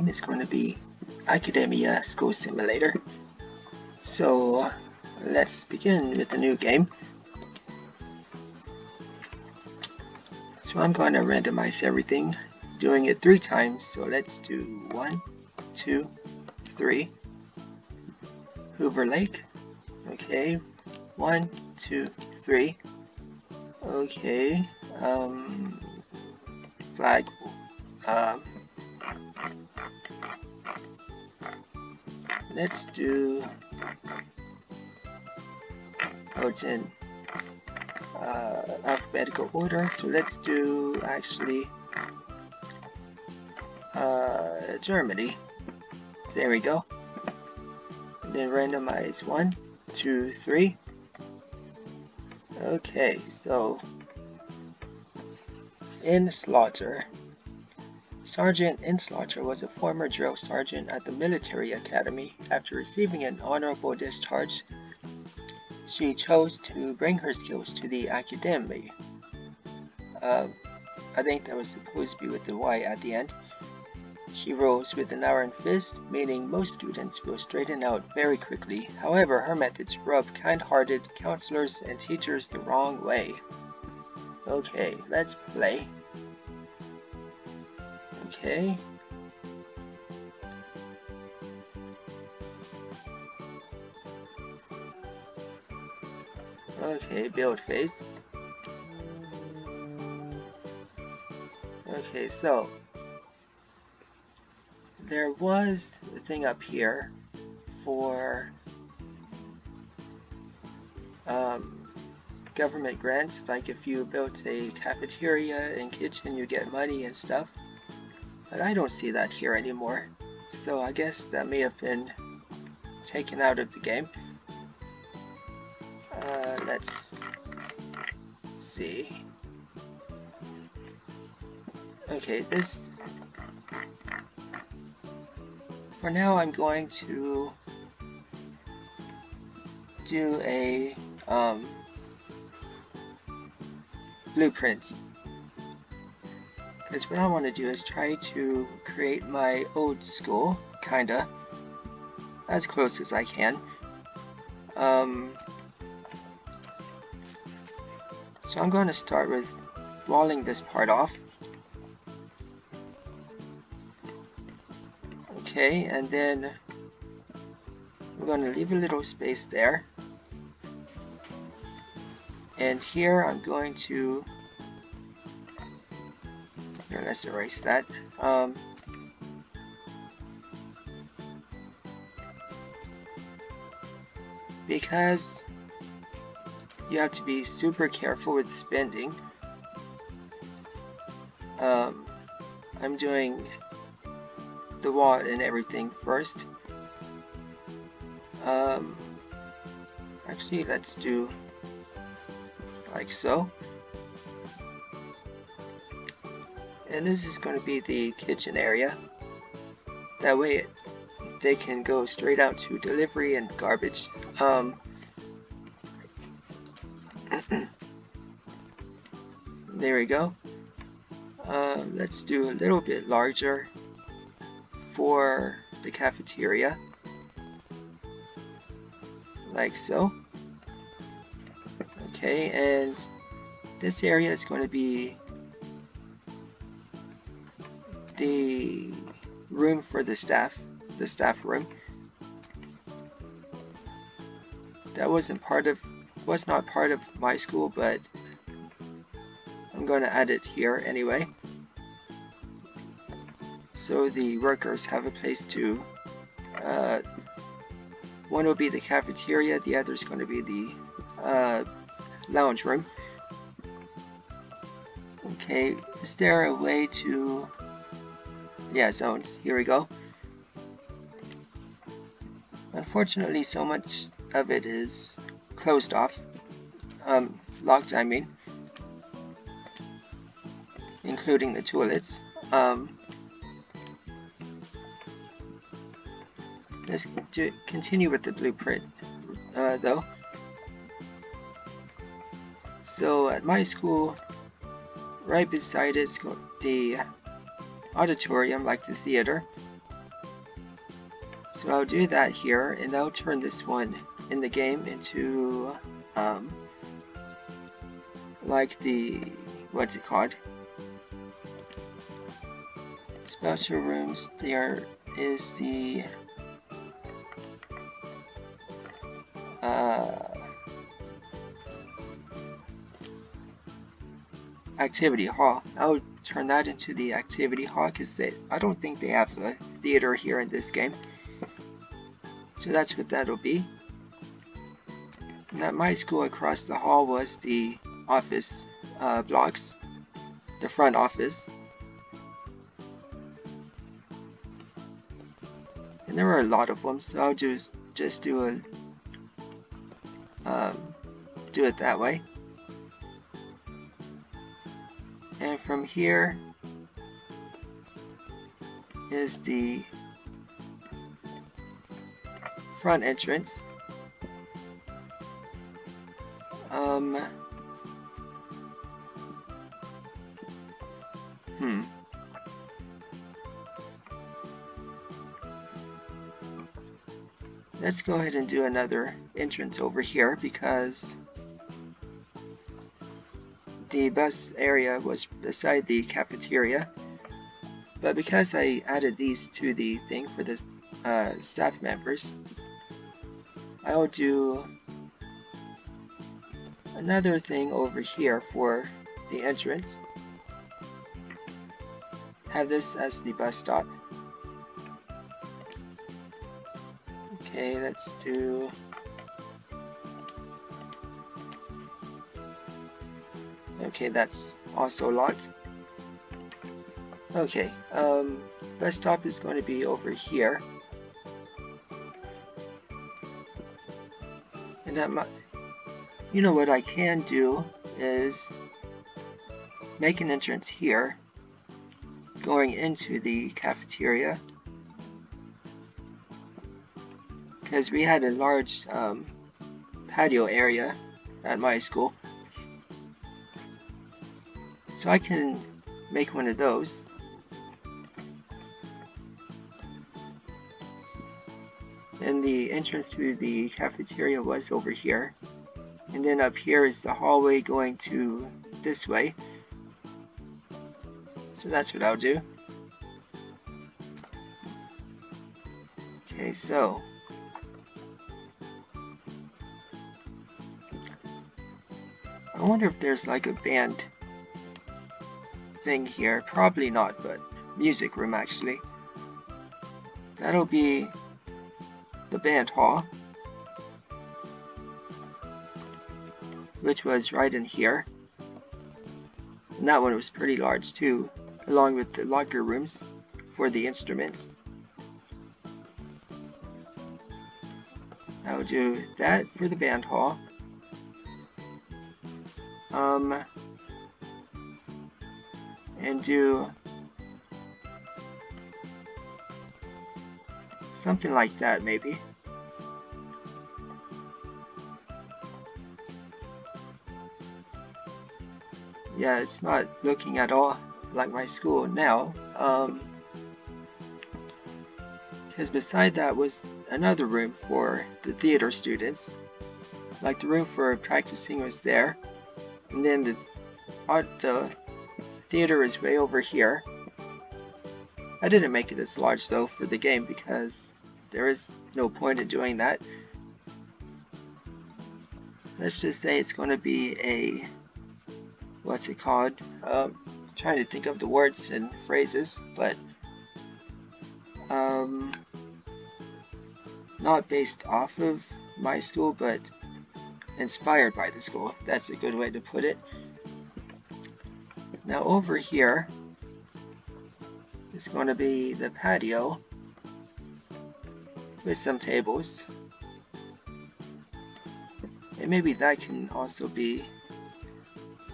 game is going to be Academia School Simulator. So let's begin with the new game. So I'm going to randomize everything, doing it three times. So let's do one, two, three. Hoover Lake. Okay, one, two, three. Okay, um, flag um, let's do oh it's in uh, alphabetical order so let's do actually uh, Germany. There we go. And then randomize one two three. Okay so in slaughter Sergeant Inslaughter was a former drill sergeant at the military academy. After receiving an honorable discharge, she chose to bring her skills to the academy. Uh, I think that was supposed to be with the Y at the end. She rose with an iron fist, meaning most students will straighten out very quickly. However, her methods rub kind-hearted counselors and teachers the wrong way. Okay, let's play. Okay. Okay, build phase. Okay, so there was a thing up here for um, government grants, like if you built a cafeteria and kitchen, you get money and stuff. But I don't see that here anymore. So I guess that may have been taken out of the game. Uh, let's see. Okay, this... For now I'm going to do a um, blueprint is what I want to do is try to create my old school, kinda, as close as I can. Um, so I'm going to start with walling this part off. Okay, and then I'm going to leave a little space there. And here I'm going to let's erase that. Um, because you have to be super careful with spending. Um, I'm doing the wall and everything first. Um, actually, let's do like so. And this is going to be the kitchen area. That way they can go straight out to delivery and garbage. Um, there we go. Uh, let's do a little bit larger for the cafeteria. Like so. Okay, and this area is going to be the room for the staff, the staff room. That wasn't part of, was not part of my school, but I'm going to add it here anyway. So the workers have a place to, uh, one will be the cafeteria, the other is going to be the uh, lounge room. Okay, is there a way to yeah, zones. Here we go. Unfortunately, so much of it is closed off. Um, locked, I mean. Including the toilets. Um, let's continue with the blueprint, uh, though. So at my school, right beside it the auditorium like the theater. So I'll do that here and I'll turn this one in the game into um, like the what's it called special rooms there is the uh, activity hall. I'll turn that into the activity hall because they, I don't think they have a theater here in this game. So that's what that'll be. And at my school across the hall was the office uh, blocks, the front office. And there were a lot of them, so I'll just just do a um, do it that way. From here is the front entrance. Um, hmm. Let's go ahead and do another entrance over here because the bus area was beside the cafeteria. But because I added these to the thing for the uh, staff members, I will do another thing over here for the entrance. Have this as the bus stop. Okay, let's do Okay, that's also locked. Okay, um, bus stop is going to be over here. And that might, you know what I can do is make an entrance here going into the cafeteria because we had a large um, patio area at my school so I can make one of those. And the entrance to the cafeteria was over here. And then up here is the hallway going to this way. So that's what I'll do. Okay so. I wonder if there's like a band thing here probably not but music room actually that'll be the band hall, which was right in here. And that one was pretty large too, along with the locker rooms for the instruments. I'll do that for the band hall. Um, and do Something like that, maybe. Yeah, it's not looking at all like my school now. Um, because beside that was another room for the theater students. Like the room for practicing was there. And then the art, the theater is way over here. I didn't make it as large though for the game because there is no point in doing that. Let's just say it's going to be a, what's it called? Um, trying to think of the words and phrases, but um, not based off of my school, but inspired by the school. That's a good way to put it. Now over here, is going to be the patio with some tables. And maybe that can also be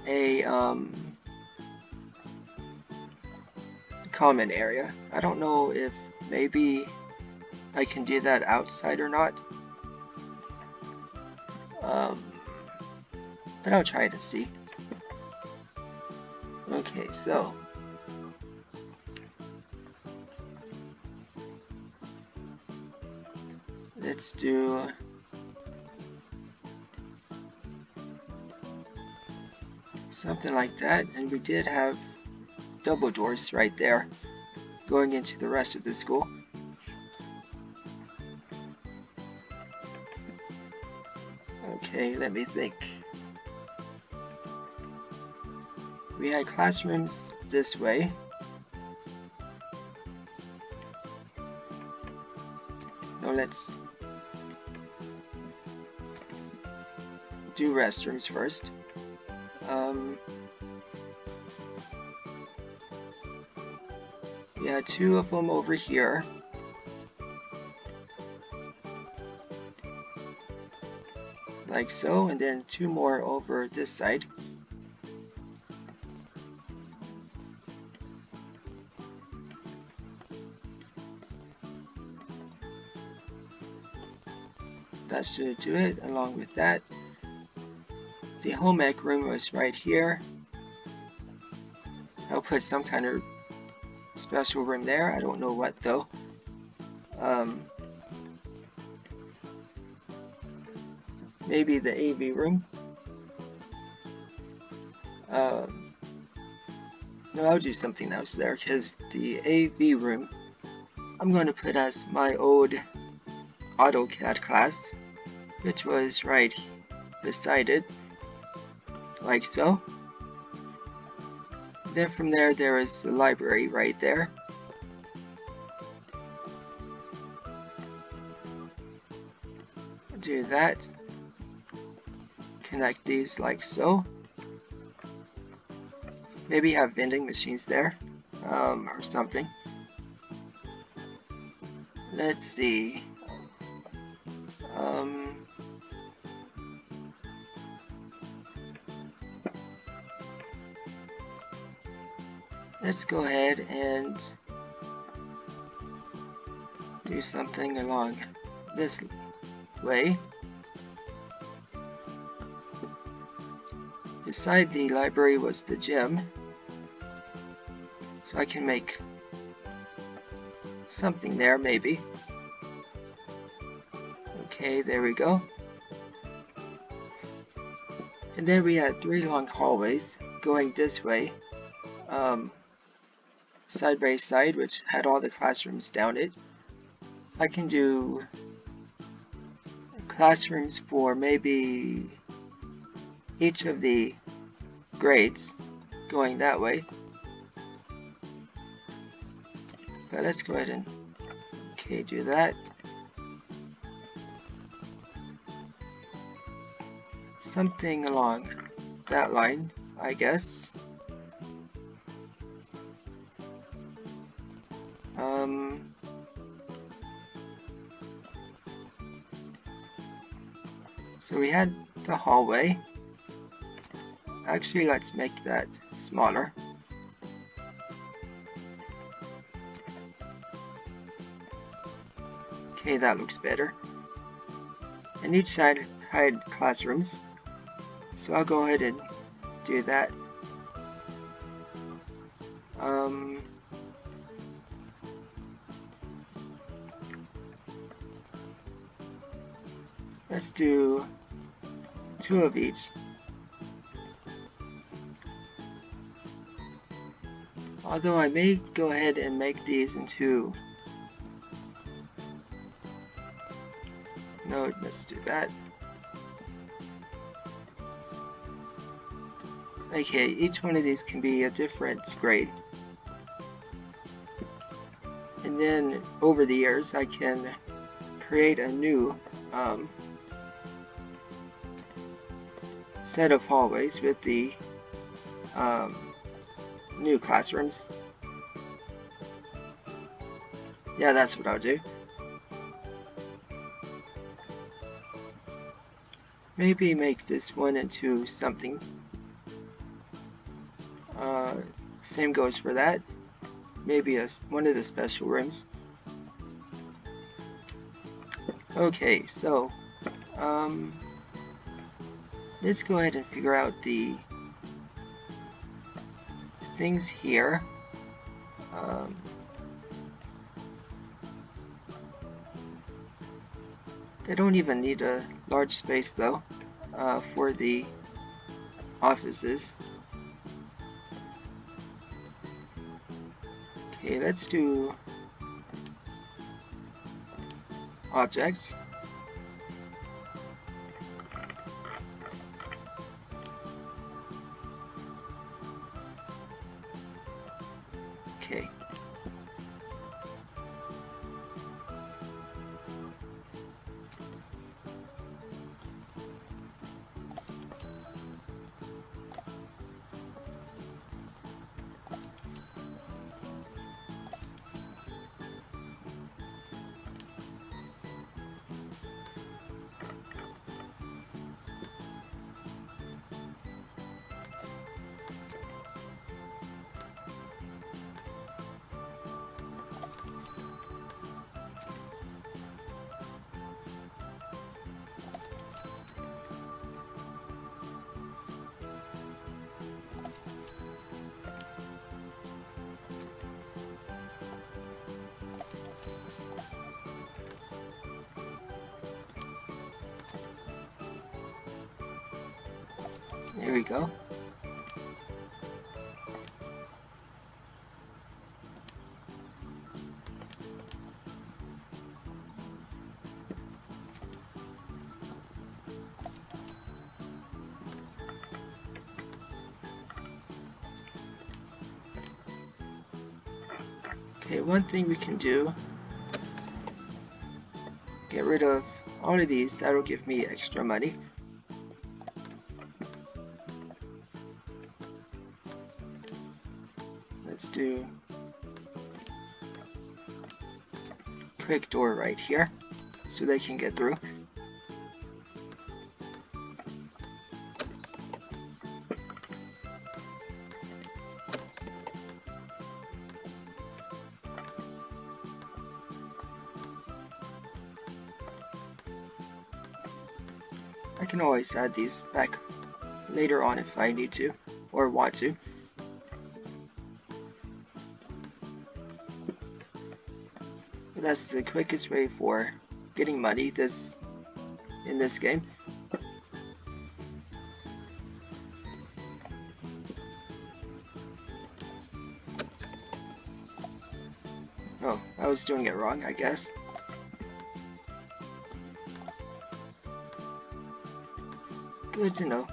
a um, common area. I don't know if maybe I can do that outside or not. Um, but I'll try to see. So let's do something like that. And we did have double doors right there going into the rest of the school. Okay let me think. We had classrooms this way now let's do restrooms first um, yeah, two of them over here. Like so, and then two more over this side. Should do it. Along with that, the home ec room was right here. I'll put some kind of special room there. I don't know what though. Um, maybe the AV room. Um, no, I'll do something else there because the AV room I'm going to put as my old AutoCAD class, which was right beside it like so. Then from there, there is the library right there. Do that. Connect these like so. Maybe have vending machines there um, or something. Let's see. Let's go ahead and do something along this way. Beside the library was the gym, so I can make something there maybe. Okay, there we go. And then we had three long hallways going this way. Um, side by side, which had all the classrooms down it. I can do classrooms for maybe each of the grades going that way. But let's go ahead and okay do that. Something along that line, I guess. Had the hallway. Actually, let's make that smaller. Okay, that looks better. And each side had classrooms. So I'll go ahead and do that. Um, Let's do two of each. Although I may go ahead and make these into no, let's do that. Okay, each one of these can be a different grade. And then over the years I can create a new um, set of hallways with the um, new classrooms. Yeah, that's what I'll do. Maybe make this one into something. Uh, same goes for that. Maybe a, one of the special rooms. Okay, so um, let's go ahead and figure out the things here. Um, They don't even need a large space though uh, for the offices. Okay, let's do objects. Okay. There we go. Okay, one thing we can do, get rid of all of these, that'll give me extra money. Door right here so they can get through. I can always add these back later on if I need to or want to. That's the quickest way for getting money this in this game. Oh, I was doing it wrong, I guess. Good to know.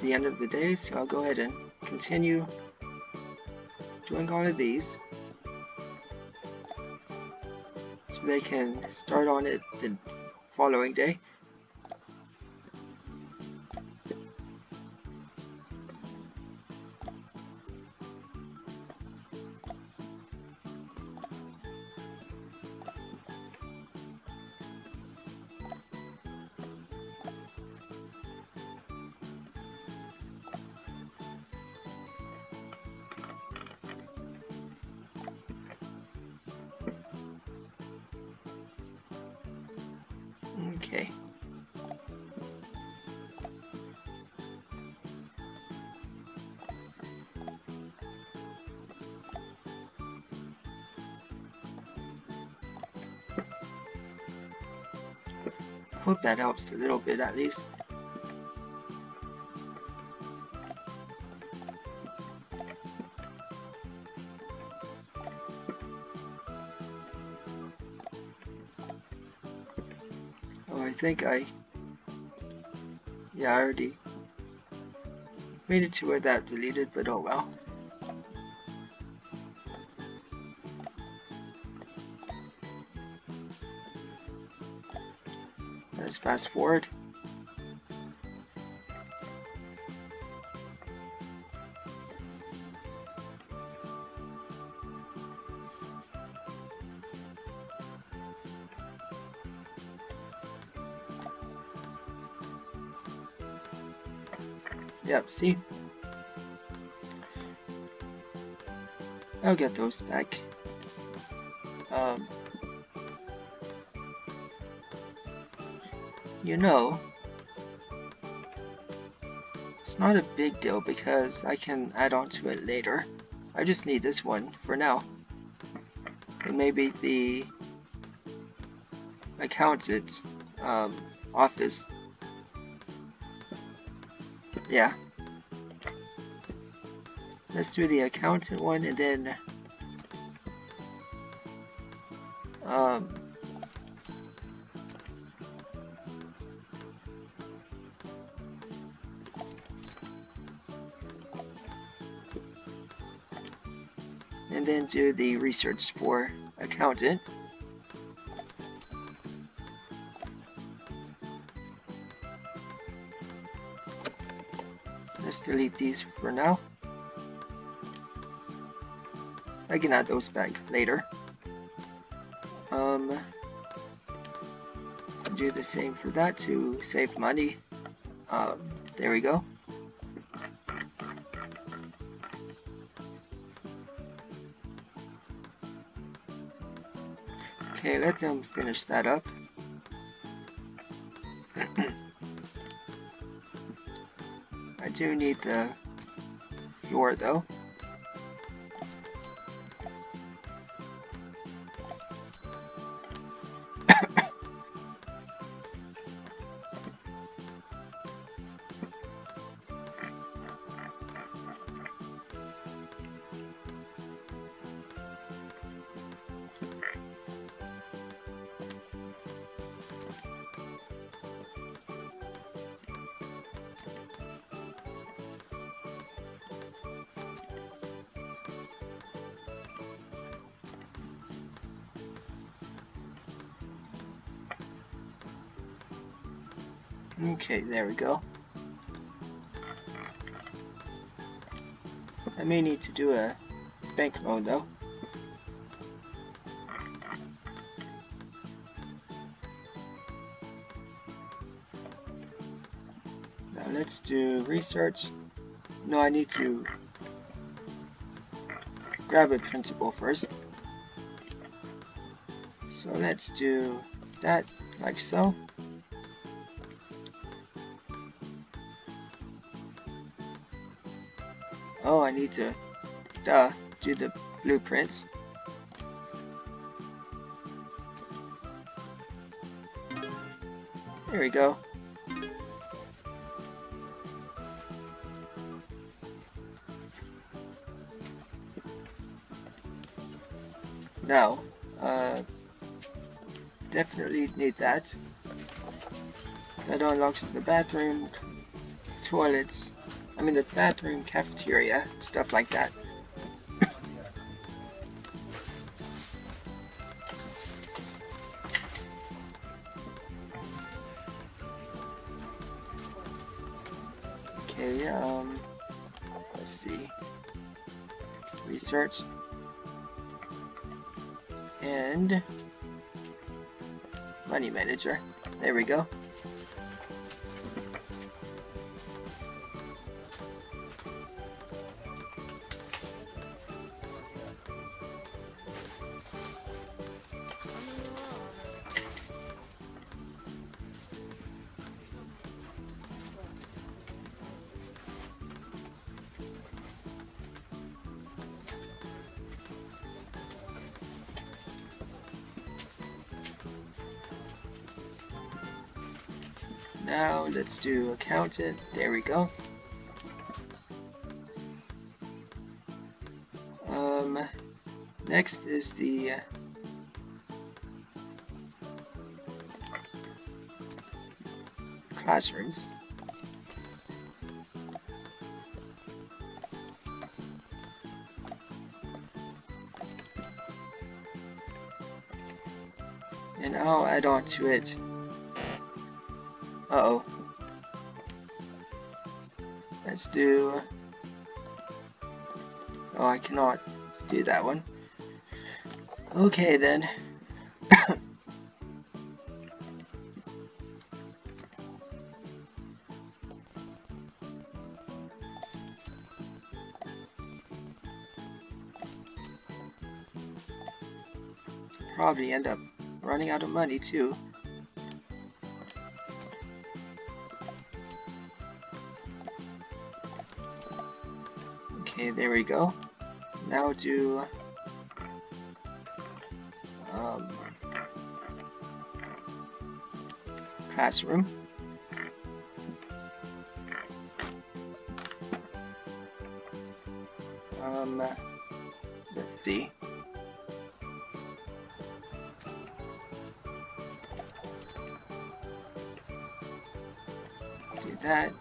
The end of the day, so I'll go ahead and continue doing all of these. So they can start on it the following day. That helps a little bit at least. Oh, I think I... Yeah, I already made it to where that deleted, but oh well. Fast forward. Yep, see? I'll get those back. You know, it's not a big deal because I can add on to it later. I just need this one for now. And maybe the accountant um, office. Yeah. Let's do the accountant one and then um, do the research for accountant. Let's delete these for now. I can add those back later. Um, do the same for that to save money. Um, there we go. Okay, let them finish that up. I do need the floor though. There we go. I may need to do a bank loan though. Now let's do research. No, I need to grab a principal first. So let's do that like so. Need to, duh, do the blueprints. There we go. Now, uh, definitely need that. That unlocks the bathroom, toilets, I mean the bathroom, cafeteria, stuff like that. okay, um, let's see. Research. And money manager. There we go. Do accountant. There we go. Um, next is the classrooms. And I'll add on to it uh oh. Let's do. Oh, I cannot do that one. Okay then. Probably end up running out of money too. There we go. Now do um, classroom. Um, let's see. Do that.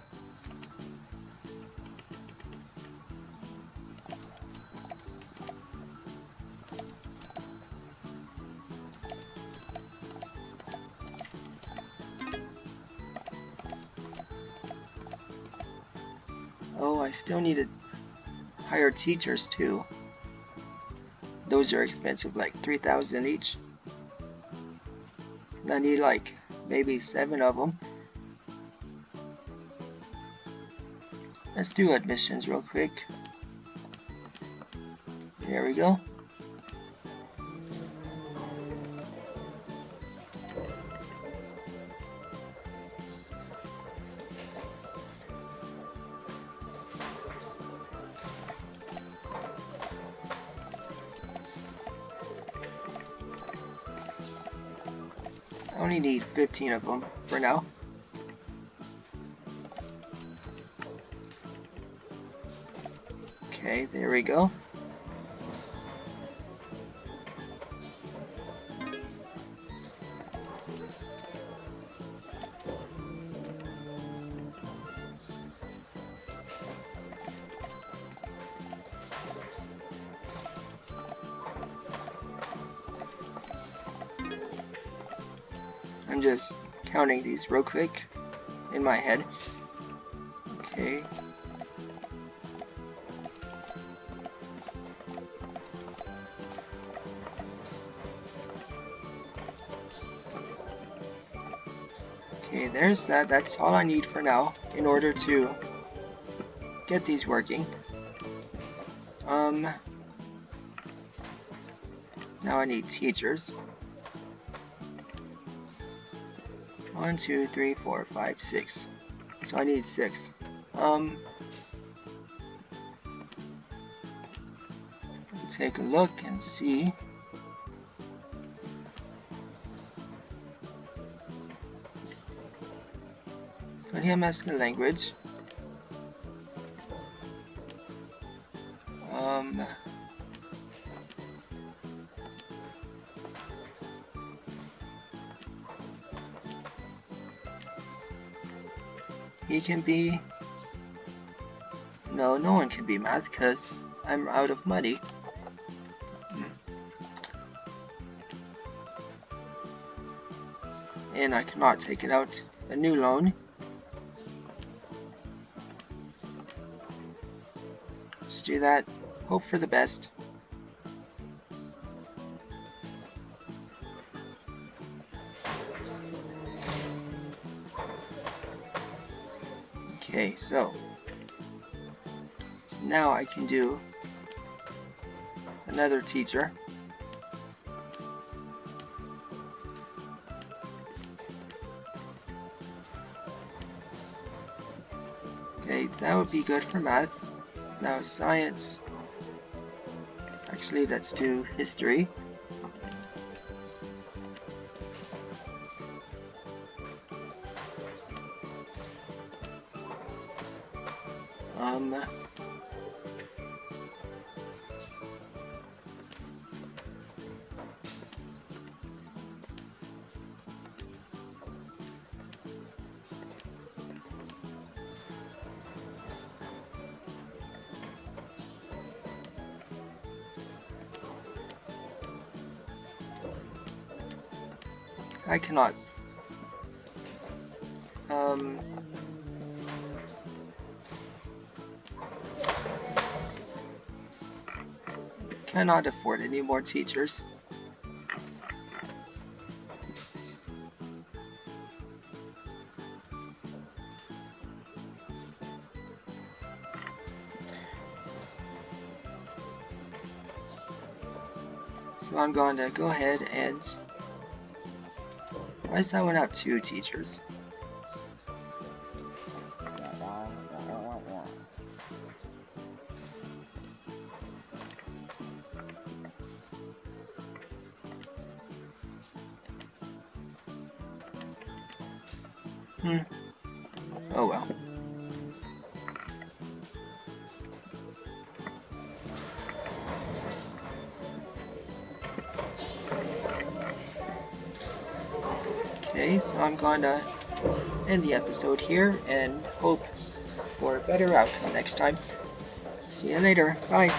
Still need to hire teachers too. Those are expensive, like 3,000 each. And I need like maybe seven of them. Let's do admissions real quick. There we go. 15 of them for now. Okay, there we go. Counting these real quick in my head. Okay. Okay, there's that. That's all I need for now in order to get these working. Um, now I need teachers. One, two, three, four, five, six. So I need six. Um, take a look and see. Put him as the language. He can be. No, no one can be mad because I'm out of money. And I cannot take it out a new loan. Let's do that. Hope for the best. So now I can do another teacher. Okay, that would be good for math. Now science. Actually, let's do history. Um, I cannot. Um, cannot afford any more teachers. So I'm going to go ahead and why does that one have two teachers? Gonna end the episode here and hope for a better outcome next time. See you later. Bye.